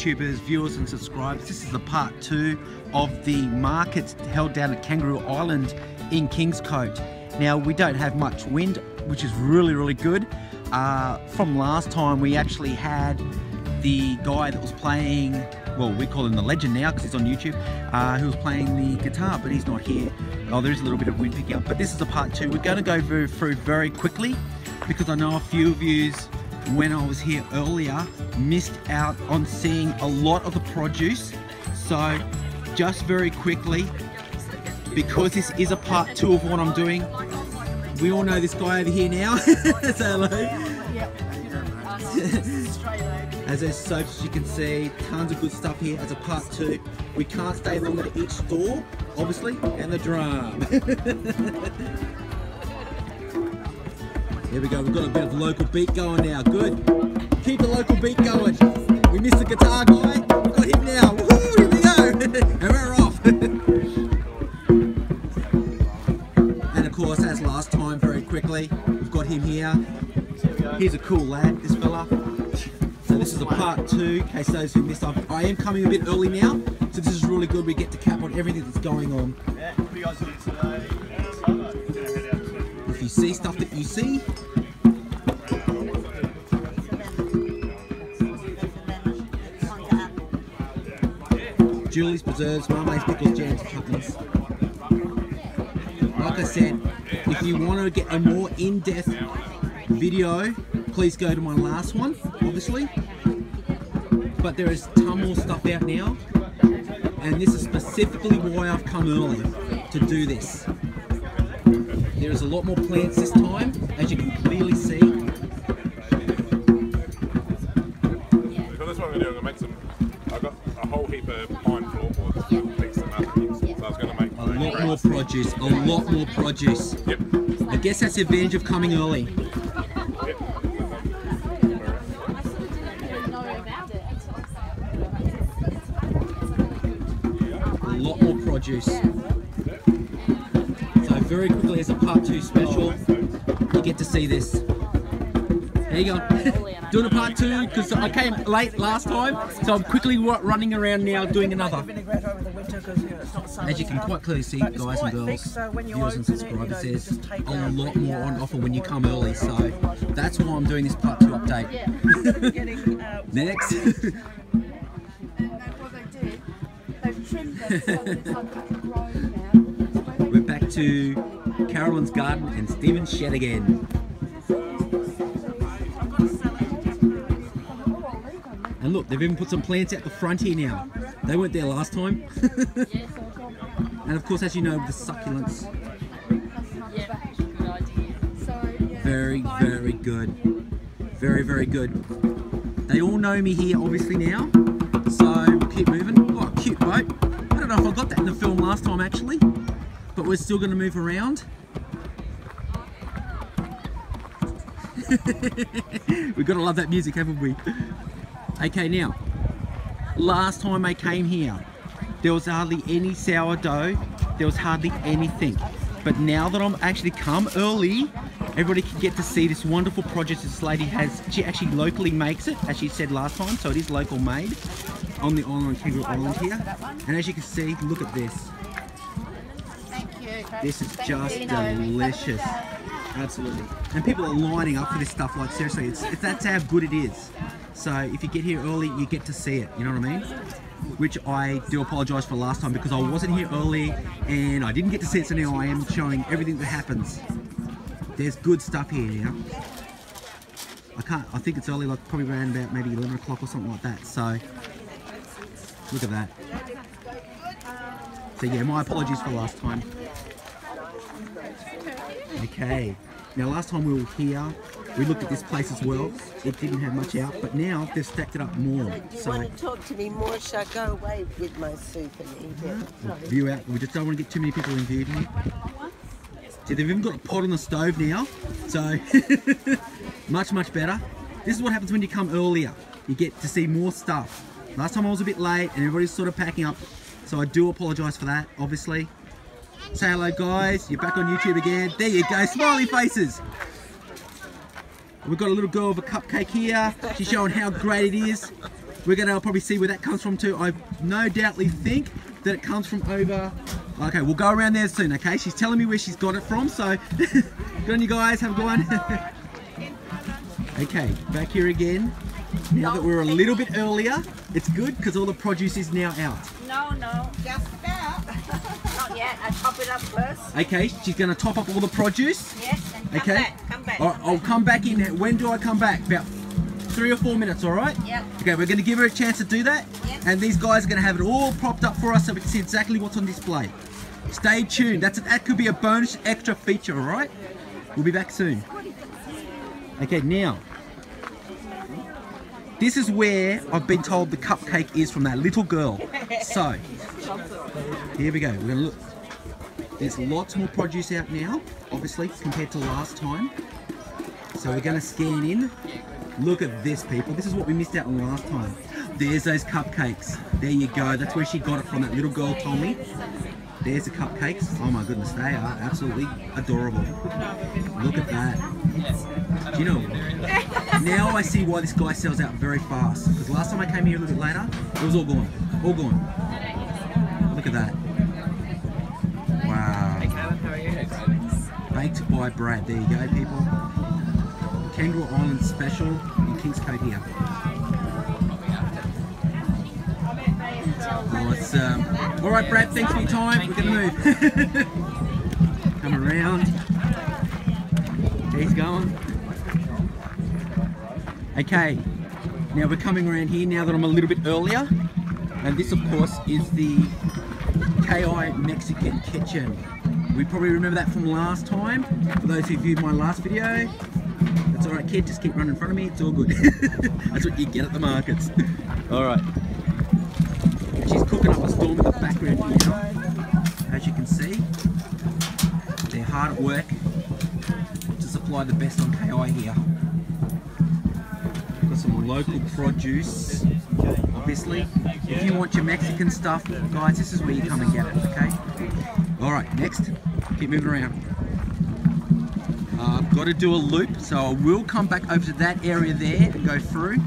YouTubers, viewers and subscribers, this is the part two of the market held down at Kangaroo Island in Kingscote. Now, we don't have much wind, which is really, really good. Uh, from last time, we actually had the guy that was playing, well, we call him the legend now because he's on YouTube, uh, who was playing the guitar, but he's not here. Oh, there's a little bit of wind picking up, but this is a part two. We're going to go through, very quickly because I know a few of you when I was here earlier missed out on seeing a lot of the produce. So just very quickly because this is a part two of what I'm doing we all know this guy over here now. Say hello. As there's soaps as you can see tons of good stuff here as a part two. We can't stay longer at each store obviously and the drum Here we go, we've got a bit of local beat going now. Good. Keep the local beat going. We missed the guitar guy. We've got him now. Woohoo, here we go. and we're off. and of course, as last time, very quickly, we've got him here. He's a cool lad, this fella. So this is a part two, in case those who missed, I am coming a bit early now. So this is really good. We get to cap on everything that's going on. Yeah, what are you guys doing today? See stuff that you see, Julie's Preserves, Marmite's Pickles, Jams, Chutneys. Like I said, if you want to get a more in-depth video, please go to my last one, obviously. But there is ton more stuff out now, and this is specifically why I've come early to do this. There is a lot more plants this time, as you can clearly see. For this one I'm going to do, I'm going to make some. I've got a whole heap of pine floorboards, mix them up. So I was going to make A lot more produce, a lot more produce. Yep. I guess that's the advantage of coming early. A lot more produce. Part two special, you get to see this. There you go. doing a part two because I came late last time, so I'm quickly running around now doing another. vinaigrette over the winter because you know, it's not summer As you can quite clearly see, guys and girls, thick, so when you viewers and subscribers, there's a lot more on offer when you come early. So that's why I'm doing this part two update. Uh, Next. And then what they did, they've trimmed them so that it's like grown now. So where they We're back to Carolyn's garden and Stephen's shed again. And look, they've even put some plants out the front here now. They weren't there last time. and of course, as you know, the succulents, very, very good. Very, very good. They all know me here, obviously, now. So, we'll keep moving. Oh, cute boat. I don't know if I got that in the film last time, actually. We're still going to move around. We've got to love that music, haven't we? Okay, now, last time I came here, there was hardly any sourdough, there was hardly anything. But now that I'm actually come early, everybody can get to see this wonderful project this lady has. She actually locally makes it, as she said last time, so it is local made on the island, Kangaroo Island here. And as you can see, look at this. This is just delicious. Absolutely. And people are lining up for this stuff, like seriously, it's, it's that's how good it is. So if you get here early, you get to see it, you know what I mean? Which I do apologise for last time because I wasn't here early and I didn't get to see it, so now I am showing everything that happens. There's good stuff here now. I can't, I think it's early, like probably around about maybe 11 o'clock or something like that, so look at that. So yeah, my apologies for last time. Okay. Now last time we were here, we looked at this place as well. It didn't have much out, but now they've stacked it up more. Do you So want to talk to me more? Shall I go away with my soup and eat it? view out. We just don't want to get too many people in here. See, they've even got a pot on the stove now, so much much better. This is what happens when you come earlier. You get to see more stuff. Last time I was a bit late and everybody's sort of packing up, so I do apologise for that, obviously. Say hello, guys. You're back on YouTube again. There you go, smiley faces. We've got a little girl with a cupcake here. She's showing how great it is. we're gonna probably see where that comes from too. I no doubtly think that it comes from over. Okay, we'll go around there soon. Okay, she's telling me where she's got it from. So, good on you guys. Have a good one. okay, back here again. Now that we're a little bit earlier, it's good because all the produce is now out. Yet. I top it up first. Okay, she's gonna top up all the produce. Yes, and come Okay. back. Come back. All right, I'll come back in. When do I come back? About three or four minutes, all right? Yep. Okay, we're going to give her a chance to do that. Yep. And these guys are going to have it all propped up for us so we can see exactly what's on display. Stay tuned. That's That could be a bonus extra feature, all right? We'll be back soon. Okay, now. This is where I've been told the cupcake is from that little girl. So, here we go. We're going to look. There's lots more produce out now, obviously, compared to last time. So we're going to scan in. Look at this, people. This is what we missed out on last time. There's those cupcakes. There you go. That's where she got it from. That little girl told me. There's the cupcakes. Oh my goodness, they are absolutely adorable. Look at that. Do you know? Now I see why this guy sells out very fast. Because last time I came here a little bit later, it was all gone. All gone. Look at that. Wow. Baked by Brad. There you go, people. Kangaroo Island special in Kingscote here. Oh, it's, um, all right, Brad. Thanks for your time. We're gonna move. Come around. He's going. Okay. Now we're coming around here now that I'm a little bit earlier, and this, of course, is the KI Mexican Kitchen. We probably remember that from last time. For those who viewed my last video, that's all right, kid. Just keep running in front of me. It's all good. that's what you get at the markets. All right. She's cooking up a storm in the background here. As you can see, they're hard at work to supply the best on KI here. Got some local produce, obviously. If you want your Mexican stuff, guys, this is where you come and get it, okay? All right, next, keep moving around. Uh, I've got to do a loop, so I will come back over to that area there and go through,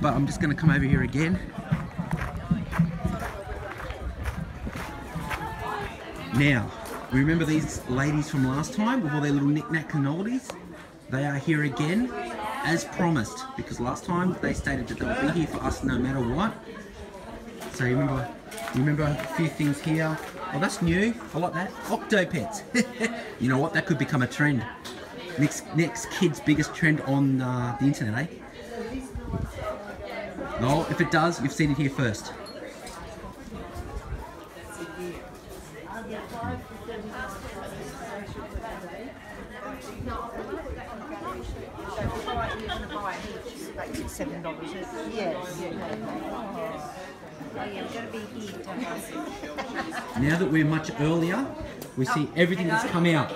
but I'm just going to come over here again. Now, remember these ladies from last time with all their little knick-knack cannolis? They are here again, as promised, because last time they stated that they'll be here for us no matter what. So you remember, you remember a few things here. Oh, that's new. I like that. Octopets. you know what? That could become a trend. Next, next kid's biggest trend on uh, the internet, eh? No, if it does, you've seen it here first. Now that we're much earlier, we see everything that's come out.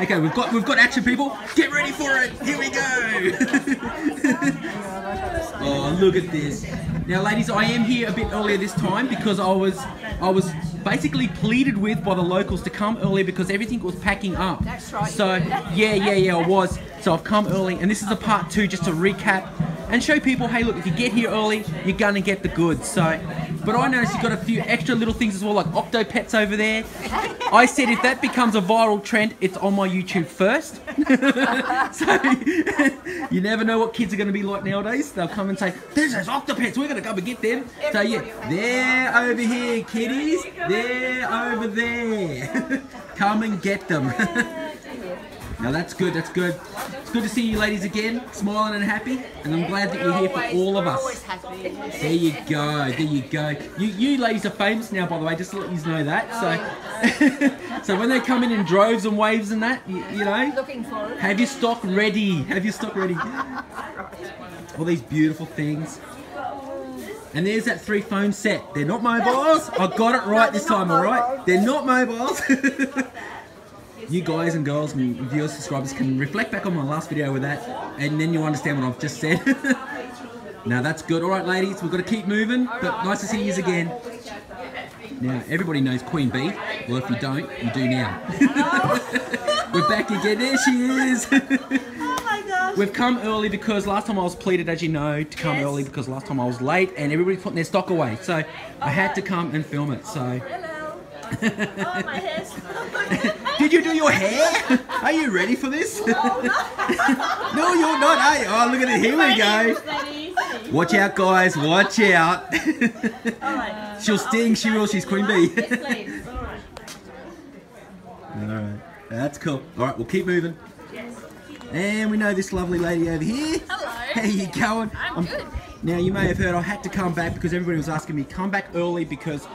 okay, we've got we've got action, people. Get ready for it. Here we go. oh, look at this. Now, ladies, I am here a bit earlier this time because I was I was basically pleaded with by the locals to come earlier because everything was packing up. That's right. So yeah, yeah, yeah, I was. So I've come early, and this is a part two just to recap and show people, hey, look, if you get here early, you're gonna get the goods. So, but I noticed you've got a few extra little things as well, like Octopets over there. I said if that becomes a viral trend, it's on my YouTube first. so you never know what kids are gonna be like nowadays. They'll come and say, "There's those Octopets. We're gonna come and get them." So yeah, they're over here, kiddies. They're over there. come and get them. Now that's good, that's good. Good to see you ladies again, smiling and happy, and I'm glad that you're here for all of us. There you go, there you go. You, you ladies are famous now, by the way, just to let you know that. So, so when they come in in droves and waves and that, you, you know, Looking for it. have your stock ready. Have your stock ready. All these beautiful things. And there's that three phone set. They're not mobiles. I got it right this time, alright? They're not mobiles. you guys and girls and viewers, subscribers can reflect back on my last video with that and then you'll understand what I've just said. now that's good. Alright ladies, we've got to keep moving, but nice to see you again. Now, everybody knows Queen Bee. Well, if you don't, you do now. We're back again. There she is. Oh. We've come early because last time I was pleaded, as you know, to come Yes. early because last time I was late and everybody's putting their stock away. So I had to come and film it. So Hello. oh, my hair's. Did you do your hair? Are you ready for this? no, you're not. Are you? Oh, look at it. Here we go. Watch out, guys. Watch out. She'll sting. She will. She's Queen Bee. All right. That's cool. All right, we'll keep moving. And we know this lovely lady over here. Hello. How you going? I'm good. Now you may have heard I had to come back because everybody was asking me come back early because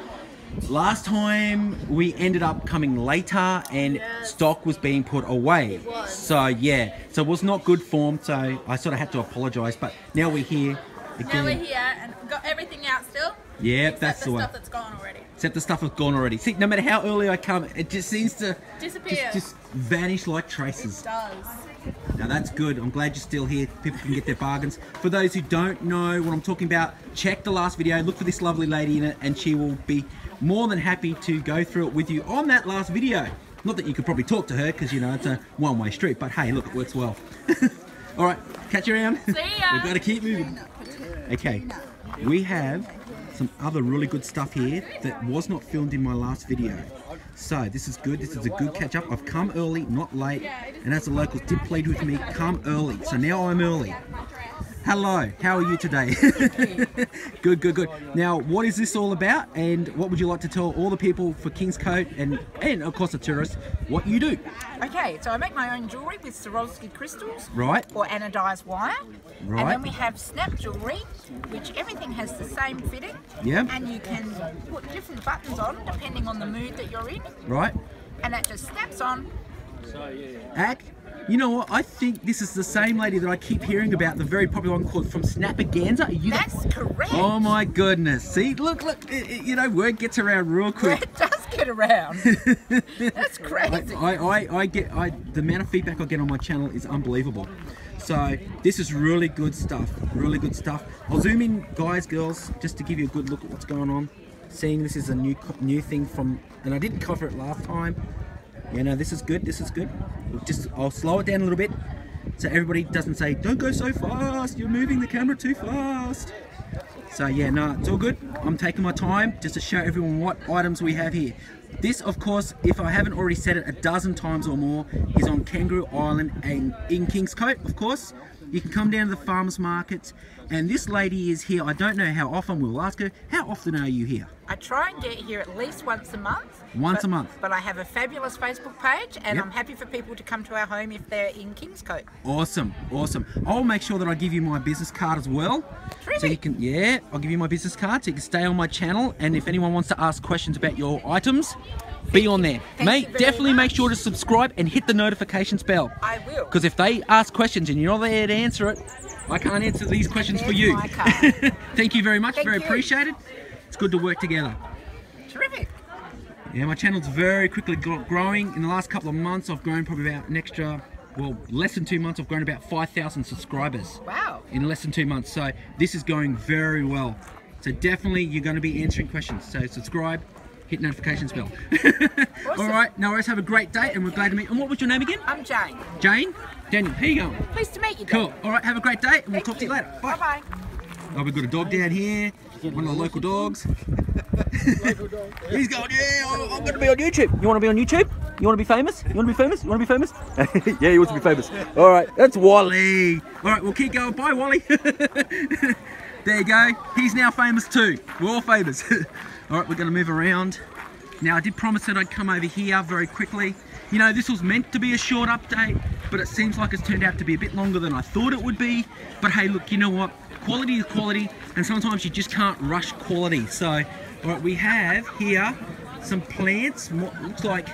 last time we ended up coming later and stock was being put away. was. So yeah, so it was not good form. So I sort of had to apologise. But now we're here again. Now we're here and got everything out still. Yep, except that's the the one. stuff that's gone already. Except the stuff has gone already. See, no matter how early I come, it just seems to Disappear. just, just vanish like traces. It does. Now that's good. I'm glad you're still here. People can get their bargains. For those who don't know what I'm talking about, check the last video. Look for this lovely lady in it, and she will be more than happy to go through it with you on that last video. Not that you could probably talk to her, because you know it's a one-way street. But hey, look, it works well. All right, catch you around. See ya. We've got to keep moving. Okay, we have some other really good stuff here that was not filmed in my last video. So this is good. This is a good catch up. I've come early, not late. And as the locals did plead with me, come early. So now I'm early. Hello, how are you today? good, good, good. Now, what is this all about? And what would you like to tell all the people for Kingscote and, and of course the tourists, what you do? Okay, so I make my own jewellery with Swarovski crystals Right? or anodized wire. Right. And then we have snap jewellery, which everything has the same fitting. Yeah. And you can put different buttons on depending on the mood that you're in. Right? And that just snaps on. Ack, you know what? I think this is the same lady that I keep hearing about, the very popular one called from Snapaganza. Are you the- That's correct. Oh my goodness. See, look, look, it, it- you know, word gets around real quick. It does get around. That's I, crazy. I, I, I get, I, the amount of feedback I get on my channel is unbelievable. So this is really good stuff, really good stuff. I'll zoom in, guys, girls, just to give you a good look at what's going on. Seeing this is a new, new thing from, and I didn't cover it last time. Yeah, no, this is good, this is good. Just, I'll slow it down a little bit so everybody doesn't say, don't go so fast, you're moving the camera too fast. So yeah, no, it's all good. I'm taking my time just to show everyone what items we have here. This, of course, if I haven't already said it a dozen times or more, is on Kangaroo Island and in Kingscote, of course. You can come down to the farmers markets, and this lady is here. I don't know how often. We'll ask her. How often are you here? I try and get here at least once a month. Once but- a month. But I have a fabulous Facebook page and Yep. I'm happy for people to come to our home if they're in Kingscote. Awesome, awesome. I'll make sure that I give you my business card as well. So you can, yeah, I'll give you my business card so you can stay on my channel. And if anyone wants to ask questions about your items, be on there. Thank Mate, definitely make sure to subscribe and hit the notifications bell. I will. Because if they ask questions and you're not there to answer it, I can't answer these questions for you. my card. Thank you very much, Thank very you. appreciated. It's good to work together. Terrific. Yeah, my channel's very quickly growing. In the last couple of months, I've grown probably about an extra, well, less than two months, I've grown about 5,000 subscribers Wow. in less than two months. So this is going very well. So definitely you're going to be answering questions. So subscribe, hit notifications bell. All right, no worries. Have a great day, and we're glad to meet. And what was your name again? I'm Jane. Jane. Daniel. How you going? Pleased to meet you. Cool. All right. Have a great day, and we'll Thank talk to you later. Bye bye. Oh, we've got a dog down here. One of the local dogs. He's going, yeah, I'm, I'm going to be on YouTube. You want to be on YouTube? You want to be famous? You want to be famous? You want to be famous? yeah, he wants to be famous. All right, that's Wally. All right, we'll keep going. Bye, Wally. there you go. He's now famous too. We're all famous. all right, we're going to move around. Now, I did promise that I'd come over here very quickly. You know, this was meant to be a short update, but it seems like it's turned out to be a bit longer than I thought it would be. But hey, look, you know what? Quality is quality, and sometimes you just can't rush quality. So, all right, we have here some plants. What looks like,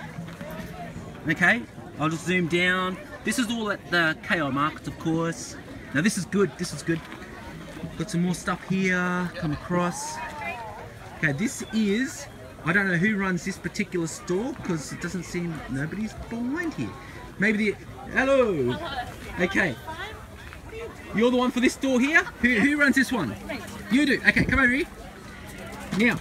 okay, I'll just zoom down. This is all at the KO markets, of course. Now, this is good. This is good. Got some more stuff here. Come across. Okay, this is. I don't know who runs this particular store because it doesn't seem nobody's behind here. Maybe the. Hello. Okay. You're the one for this door here. Who, who runs this one? You do. Okay, come over here. Now,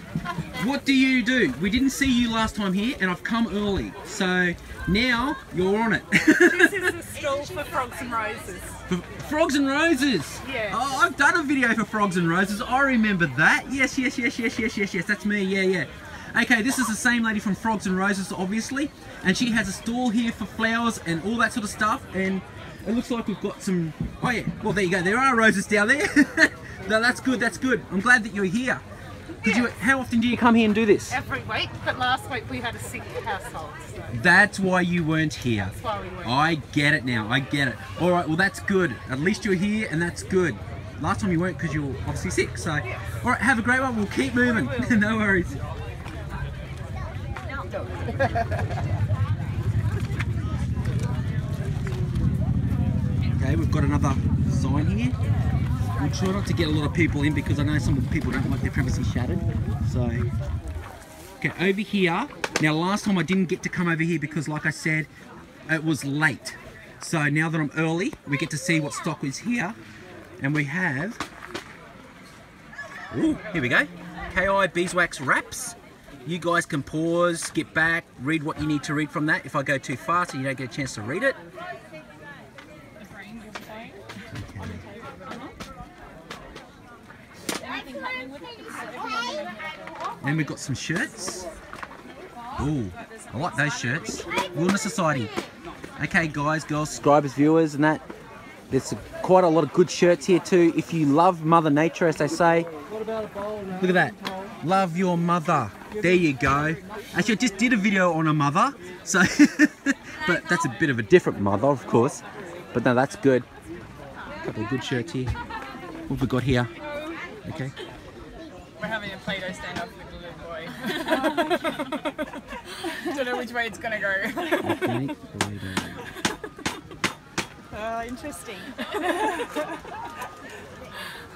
what do you do? We didn't see you last time here, and I've come early, so now you're on it. This is the store all for Frogs and Roses. For Frogs and Roses. Yeah. Oh, I've done a video for Frogs and Roses. I remember that. Yes, yes, yes, yes, yes, yes, yes. That's me. Yeah, yeah. Okay, this is the same lady from Frogs and Roses, obviously, and she has a stall here for flowers and all that sort of stuff. And it looks like we've got some. Oh yeah. Well, there you go. There are roses down there. no, that's good. That's good. I'm glad that you're here. Did you? How often do you come here and do this? Every week, but last week we had a sick household. So That's why you weren't here. that's why we went. I get it now. I get it. All right. Well, that's good. At least you're here, and that's good. Last time you weren't because you were obviously sick. So, all right. Have a great one. We'll keep moving. no worries. We've got another sign here. We'll try not to get a lot of people in because I know some of people don't like their privacy shattered. So, okay, over here. Now, last time I didn't get to come over here because, like I said, it was late. So now that I'm early, we get to see what stock is here. And we have, ooh, here we go. KI Beeswax Wraps. You guys can pause, skip back, read what you need to read from that if I go too fast and you don't get a chance to read it. Then we've got some shirts. Ooh, I like those shirts. Wilderness Society. Okay, guys, girls, subscribers, viewers, and that. There's quite a lot of good shirts here too. If you love Mother Nature, as they say. Look at that. Love your mother. There you go. Actually, I just did a video on a mother, so, but that's a bit of a different mother, of course. But no, that's good. A couple of good shirts here. What have we got here? Okay. We're having a Play-Doh standoff with the little boy. Don't know which way it's gonna go. Organic Uh, interesting.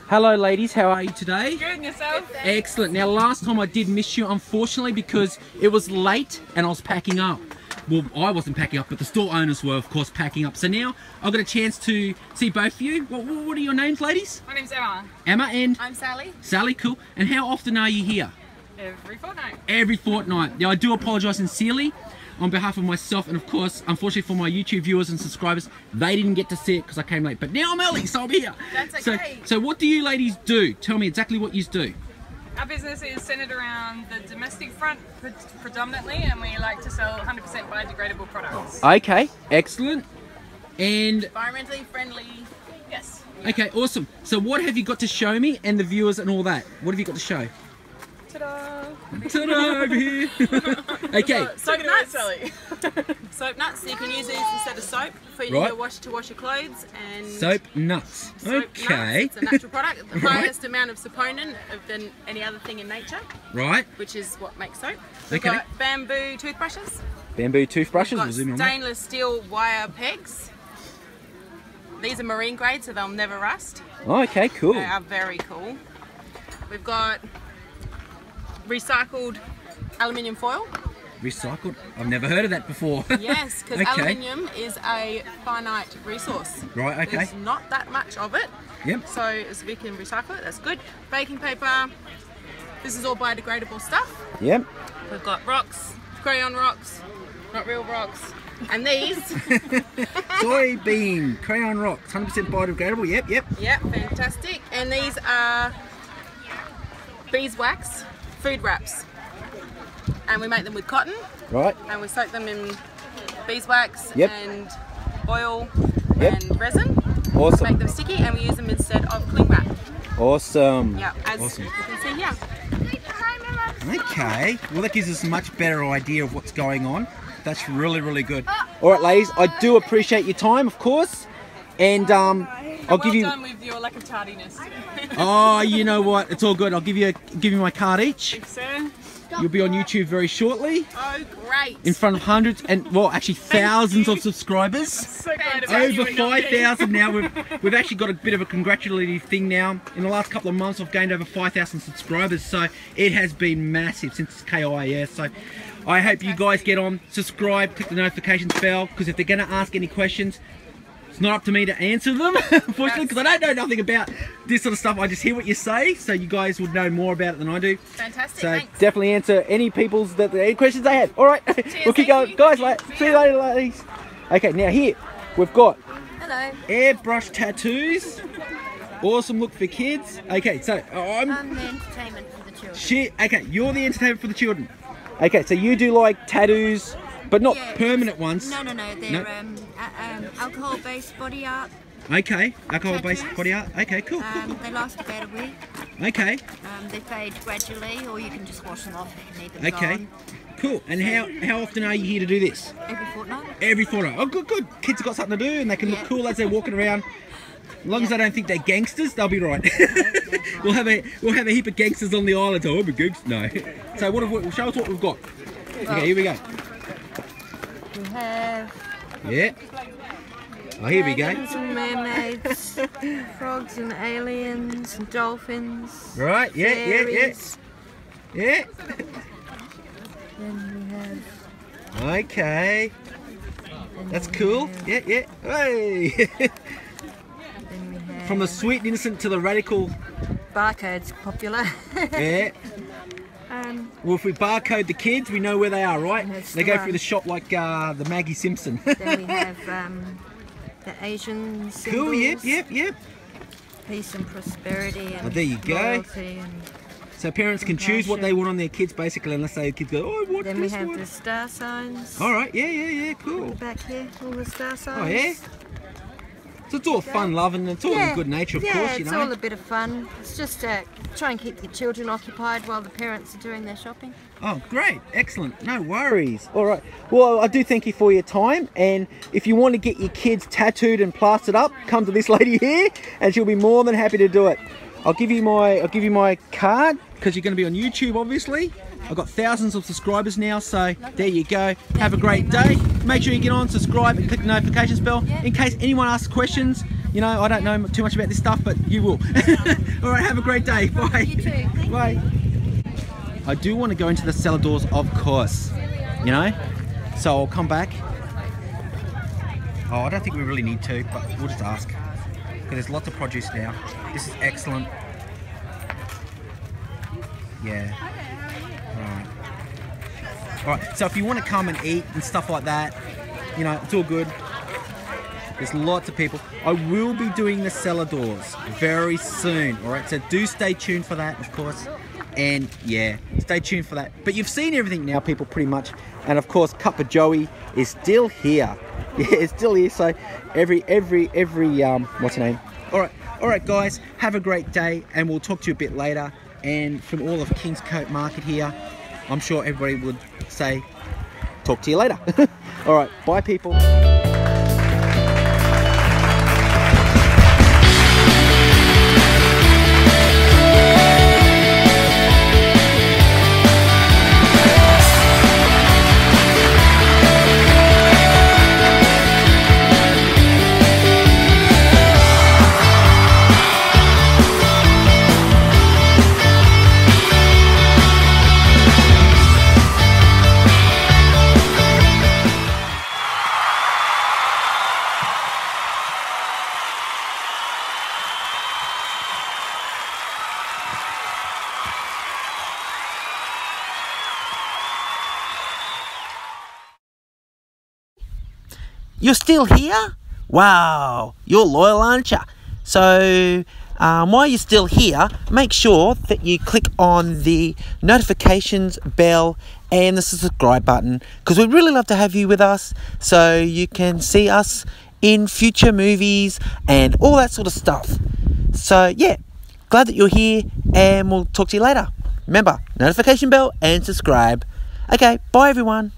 Hello, ladies. How are you today? Good and yourself? Excellent. Now, last time I did miss you, unfortunately, because it was late and I was packing up. Well, I wasn't packing up, but the store owners were, of course, packing up. So now I've got a chance to see both of you. What, what are your names, ladies? My name's Emma. Emma and I'm Sally. Sally. Cool. And how often are you here? Every fortnight. Every fortnight. Now, I do apologise sincerely on behalf of myself and, of course, unfortunately for my YouTube viewers and subscribers, they didn't get to see it because I came late. But now I'm early, so I'm here. That's So, okay. so what do you ladies do? Tell me exactly what you do. Our business is centered around the domestic front pre- predominantly, and we like to sell 100% biodegradable products. Okay, excellent. And Environmentally friendly. Yes. okay, awesome. So what have you got to show me and the viewers and all that? What have you got to show? Ta-da! Ta-da, over here. okay, Soap nuts. soap nuts. So you can use these instead of soap for your Right. wash to wash your clothes and soap nuts. soap Okay, Nuts. It's a natural product. The Right. highest amount of saponin than any other thing in nature, right. which is what makes soap. We've Okay. got bamboo toothbrushes. Bamboo toothbrushes. We've got zoom on stainless steel wire pegs. These are marine grade, so they'll never rust. Oh, okay, cool. They are very cool. We've got recycled aluminium foil. Recycled. I've never heard of that before. Yes, because Okay. aluminium is a finite resource. Right, okay. There's not that much of it, Yep. so as we can recycle it, that's good. Baking paper. This is all biodegradable stuff. Yep. We've got rocks, crayon rocks, not real rocks, and these. Soybean crayon rocks, 100% biodegradable. Yep, yep. Yep, fantastic. And these are beeswax food wraps. And we make them with cotton Right. and we soak them in beeswax Yep. and oil Yep. and resin. Awesome. Make them sticky and we use them instead of cling wrap. Awesome. Yeah, as Awesome. you can see here. Okay. Well, that gives us a much better idea of what's going on. That's really, really good. All right, ladies. I do appreciate your time, of course, and um, I'll well give you. done with your lack of tardiness. Oh, you know what? It's all good. I'll give you a, give you my card each. Sir. You'll be on YouTube very shortly, Oh, great. in front of hundreds and well, actually thousands of subscribers. so glad Over and not me. 5,000 now. We've, we've actually got a bit of a congratulatory thing now. In the last couple of months, I've gained over 5,000 subscribers. So it has been massive since KIS. So I hope you guys get on, subscribe, click the notifications bell, because if they're going to ask any questions, it's not up to me to answer them, unfortunately, because I don't know nothing about this sort of stuff. I just hear what you say, so you guys would know more about it than I do. Fantastic, So thanks. definitely answer any people's that any questions they have. All right, we'll keep going, you. guys. Like, See you later, ladies. Okay, now here we've got Hello. airbrush tattoos. Awesome look for kids. Okay, so I'm I'm the entertainment for the children. Shit. Okay, you're the entertainment for the children. Okay, so you do like tattoos, but not Yeah, permanent ones. No, no, no. They're No. Um, um, alcohol-based body art. Okay, alcohol-based body art. Okay, cool. Um, they last about a week. Okay, Um, they fade gradually, or you can just wash them off if you need them okay, gone. cool. And how how often are you here to do this? Every fortnight. Every fortnight. Oh, good, good. Kids have got something to do, and they can Yeah. look cool as they're walking around. As long as Yeah. they don't think they're gangsters, they'll be right. we'll have a we'll have a heap of gangsters on the island. Oh, a gangster. No. So what have we, show us what we've got. Okay, here we go. We have Yeah. Oh, here we go. and mermaids, frogs and aliens and dolphins. Right. Yeah, yeah, yeah, yeah. Then we have. Okay. That's cool. have- Yeah, yeah. Hey. Then we have. From the sweet innocent to the radical. barcodes popular. Yeah. Um, Well, if we barcode the kids, we know where they are, right? They go through the shop like uh, the Maggie Simpson. then we have um, the Asian symbols. cool. Yep, yep, yep. Peace and prosperity and Oh, there you go. So parents can choose what they want on their kids, basically, unless they kids go, oh, I want then we have one. the star signs. All right. Yeah, yeah, yeah. Cool. Back here, all the star signs. Oh yeah. So it's all fun, love, and it's all in good nature, of yeah, course. You know. it's know. all a bit of fun. It's just uh, try and keep the children occupied while the parents are doing their shopping. Oh, great. Excellent. No worries. All right. Well, I do thank you for your time. And if you want to get your kids tattooed and plastered up, come to this lady here and she'll be more than happy to do it. I'll give you my I'll give you my card because you're going to be on YouTube obviously. I've got thousands of subscribers now, so there you go. Have a great day. Make sure you get on, subscribe, and click the notifications bell in case anyone asks questions. You know, I don't know too much about this stuff, but you will. All right, have a great day. Bye. You too. Bye. I do want to go into the cellar doors, of course. You know? So I'll come back. Oh, I don't think we really need to, but we'll just ask. Because there's lots of produce now. This is excellent. Yeah. Alright. Alright, so if you want to come and eat and stuff like that, you know, it's all good. There's lots of people. I will be doing the cellar doors very soon. All right, so do stay tuned for that, of course. And yeah, stay tuned for that. But you've seen everything now, people, pretty much. And of course, Cup of Joey is still here. Yeah, it's still here. So every, every, every, um, what's the name? All right, all right, guys. Have a great day, and we'll talk to you a bit later. And from all of Kingscote Market here, I'm sure everybody would say, talk to you later. all right, bye, people. You're still here? Wow, you're loyal, aren't you? So, um, while you're still here, make sure that you click on the notifications bell and the subscribe button because we'd really love to have you with us so you can see us in future movies and all that sort of stuff. So, yeah, glad that you're here and we'll talk to you later. Remember, notification bell and subscribe. Okay, bye everyone.